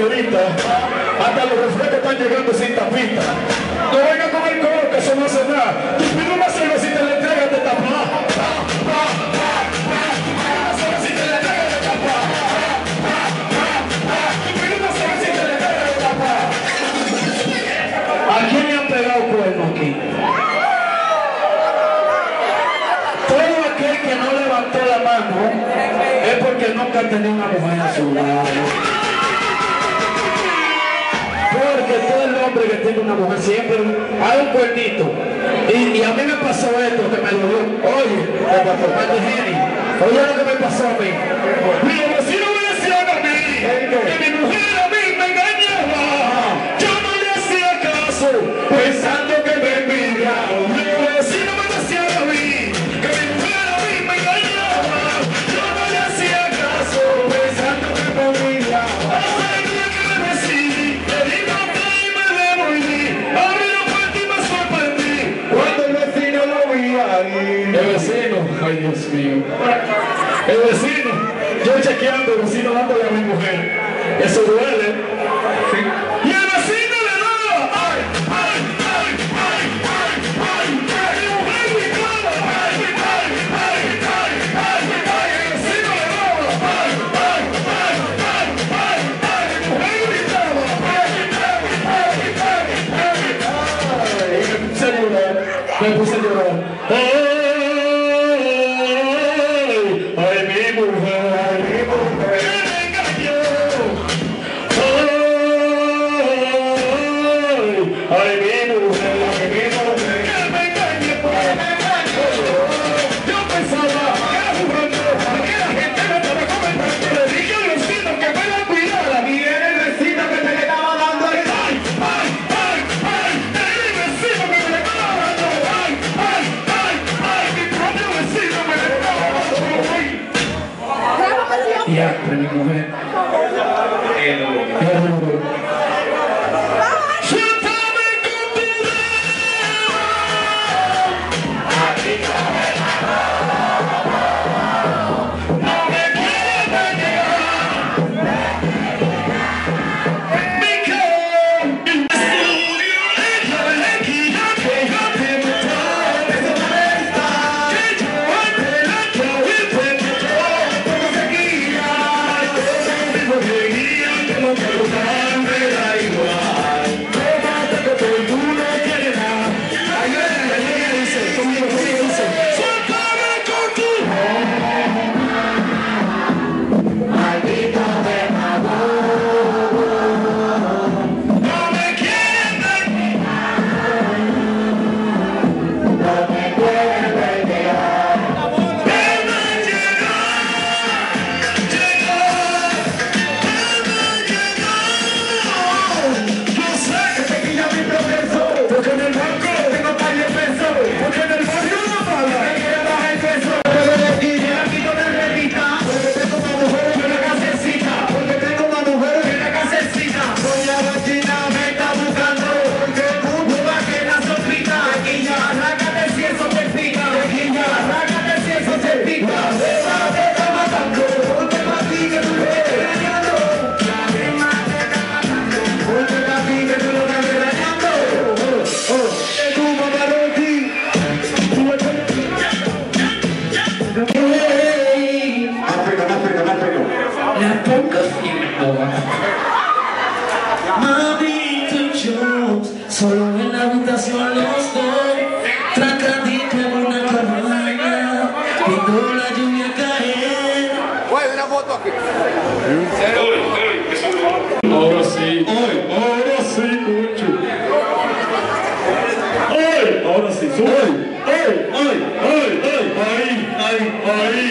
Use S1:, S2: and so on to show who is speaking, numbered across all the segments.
S1: señorita. Hasta los refrescos están llegando sin tapita. No venga con el coro, que eso no hace nada. Tú pide una cervecita y le entregas de tapar. ¿A quién le han pegado cuerno aquí? Todo aquel que no levantó la mano es porque nunca tenía una mujer a su lado que todo el hombre que tiene una mujer siempre hay un cuernito. Y, a mí me pasó esto, que me lo dio, oye, Jenny, oye lo que me pasó a mí. Mi vecino me decía a mí, que mi mujer a mí me engañaba. Yo no le hacía caso, pensando chequeando el vecino dándole a mi mujer. Eso duele.
S2: ¿Sí?
S1: Ahora sí, hoy, ahora sí, cucho. Hoy, ahora sí, sube. Hoy, hoy, hoy, hoy, ahí, ahí, ahí,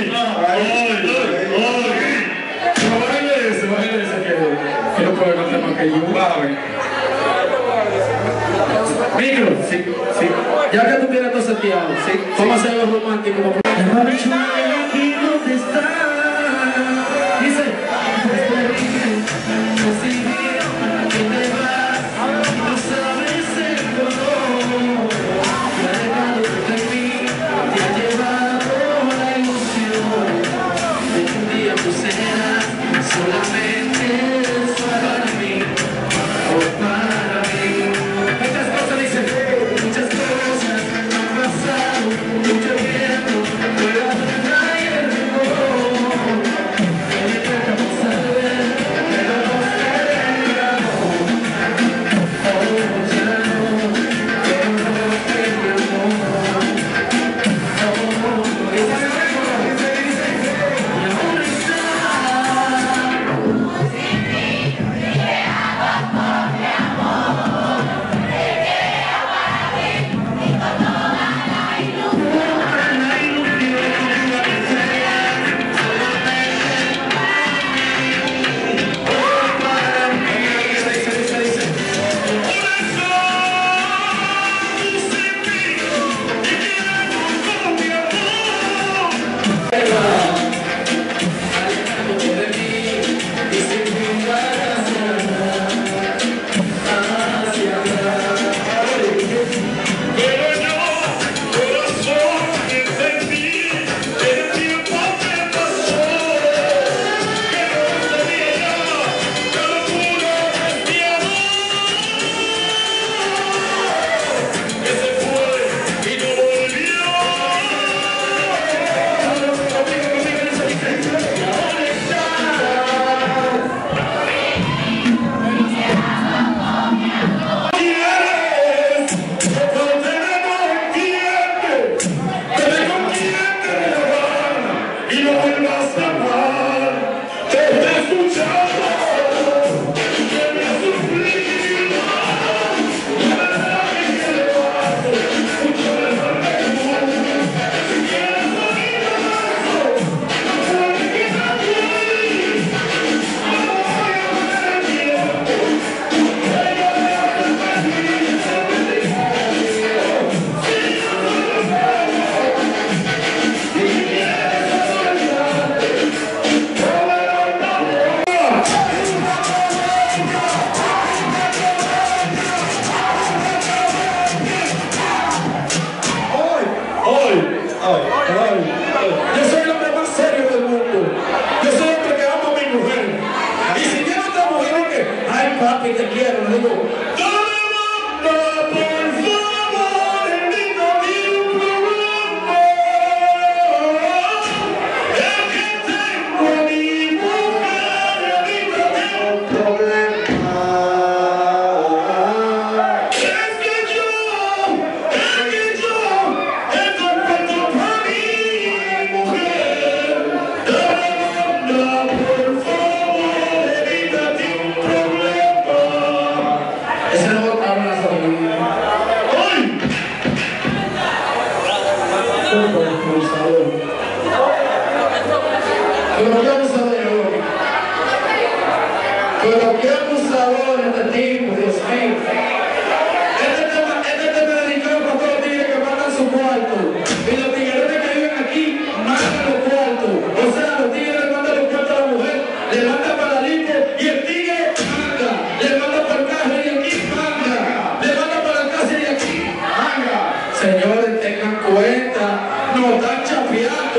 S1: ahí, hoy, hoy. Que, que no cantar más que yo. Micro, sí, sí. Ya que tú tienes todo seteado, sí. Vamos hacer
S3: ¿dónde estás?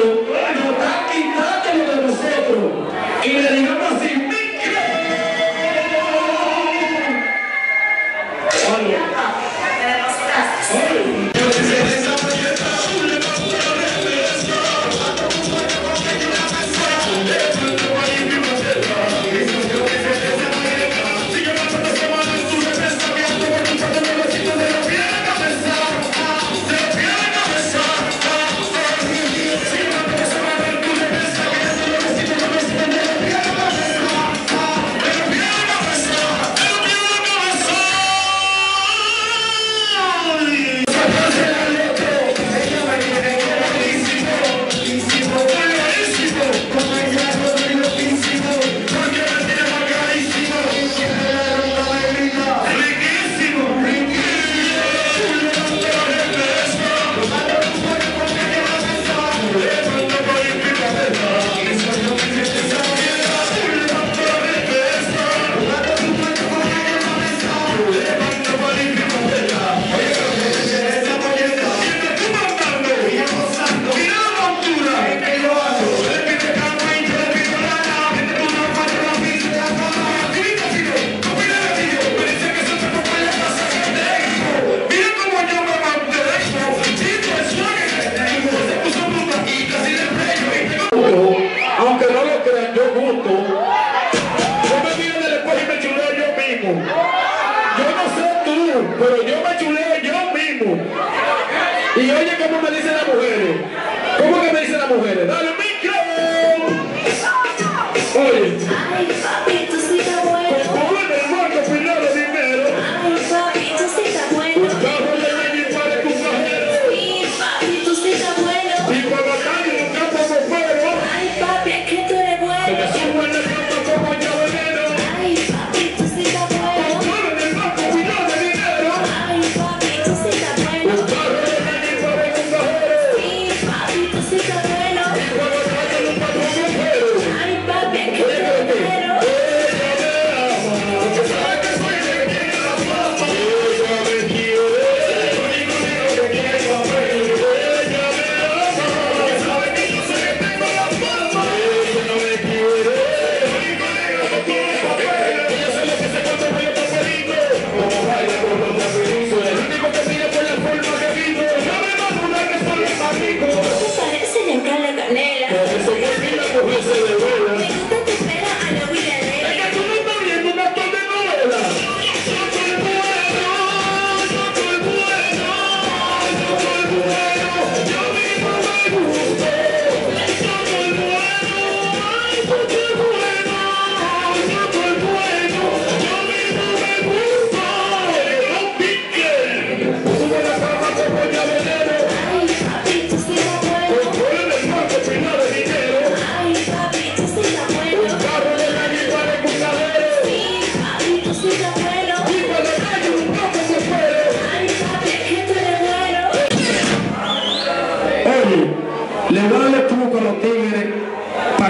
S1: Y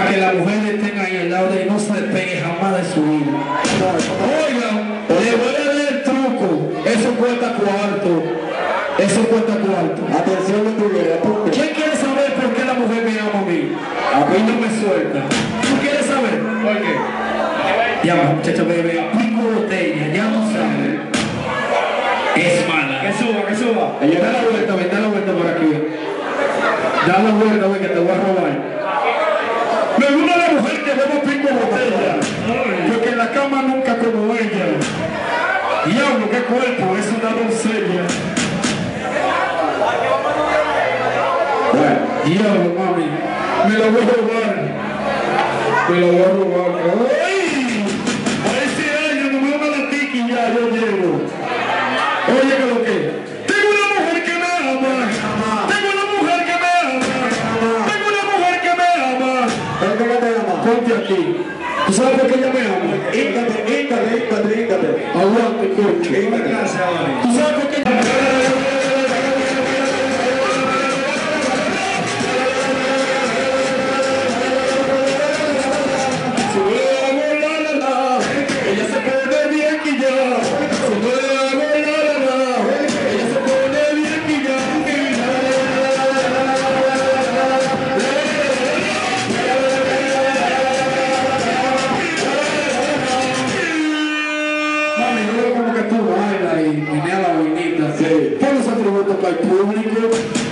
S1: para
S3: que
S1: las mujeres estén ahí al lado y no se despegue jamás de su vida. Oigan, le voy a dar el truco. Eso cuesta cuarto. Eso cuesta cuarto.
S2: Atención de tu
S1: ¿Quién quiere saber por qué la mujer me llama a mí? A mí no me suelta. ¿Tú quieres saber? ¿Por qué? Llama, muchacha bebé, pico botella, ya no sabe. Es mala. Que suba, que suba. Ella da la vuelta, ven, da la vuelta por aquí. Da la vuelta, ven, que te voy a robar mujer que bebe pico botella, porque en la cama nunca como ella. Y Diablo, qué cuerpo, es una doncella. Bueno, diablo, mami, me lo voy a robar. Me lo voy a robar. Community Group.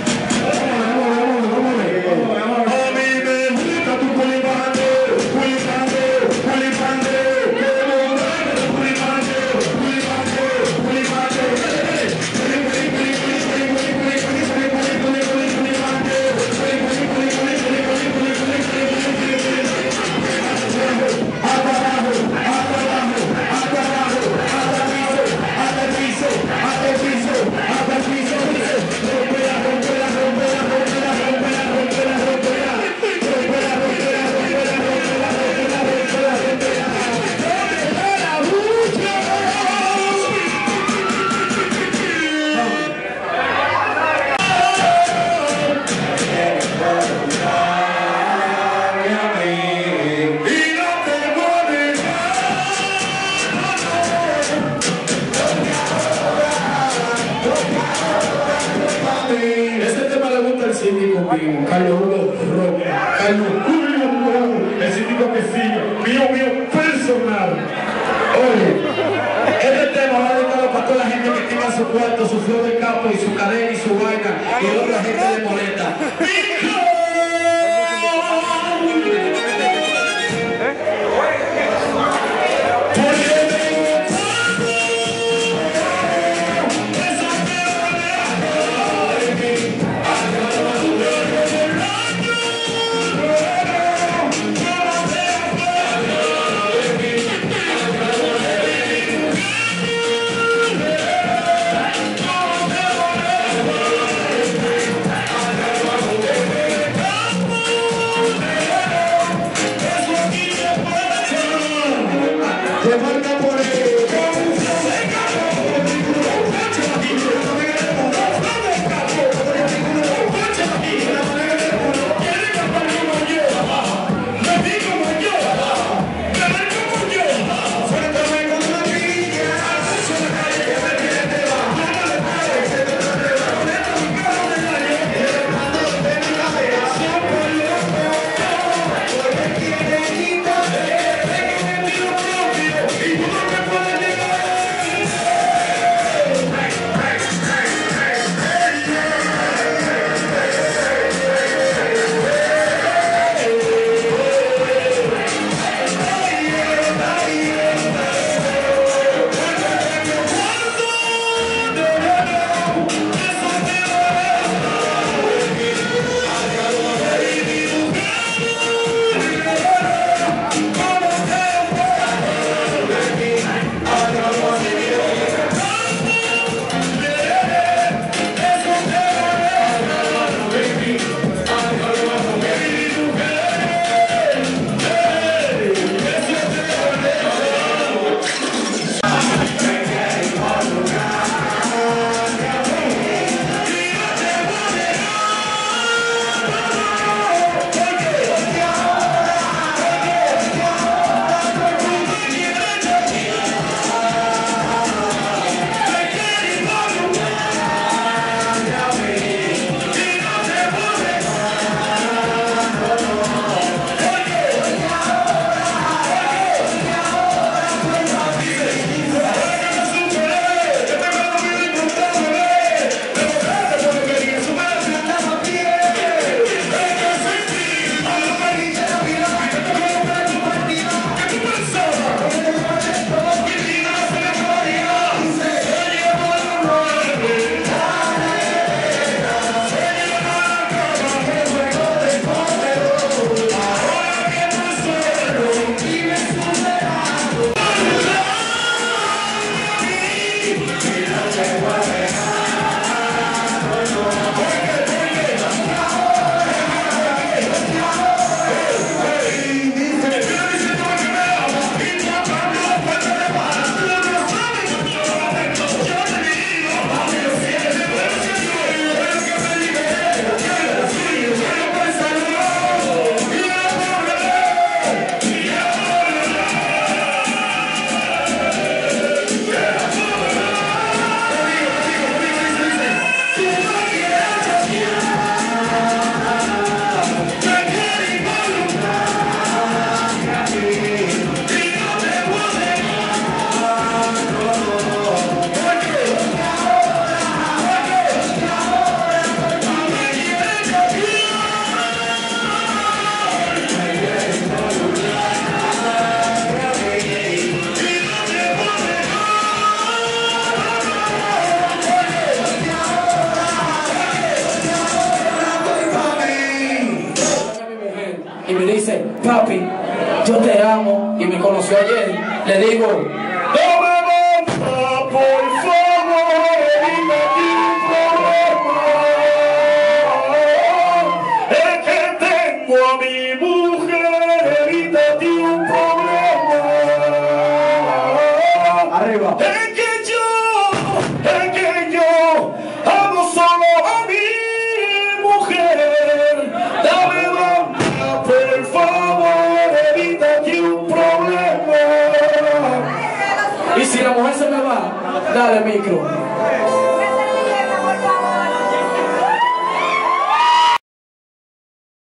S1: conmigo, Carlos Hugo Roca, Carlos Julio Brown, necesito que siga, mío, mío, personal. Oye, este tema va dedicado para toda la gente que tenga su cuarto, su flor de campo y su cadena y su vaina y otra gente de molesta. papi, yo te amo y me conoció ayer, le digo,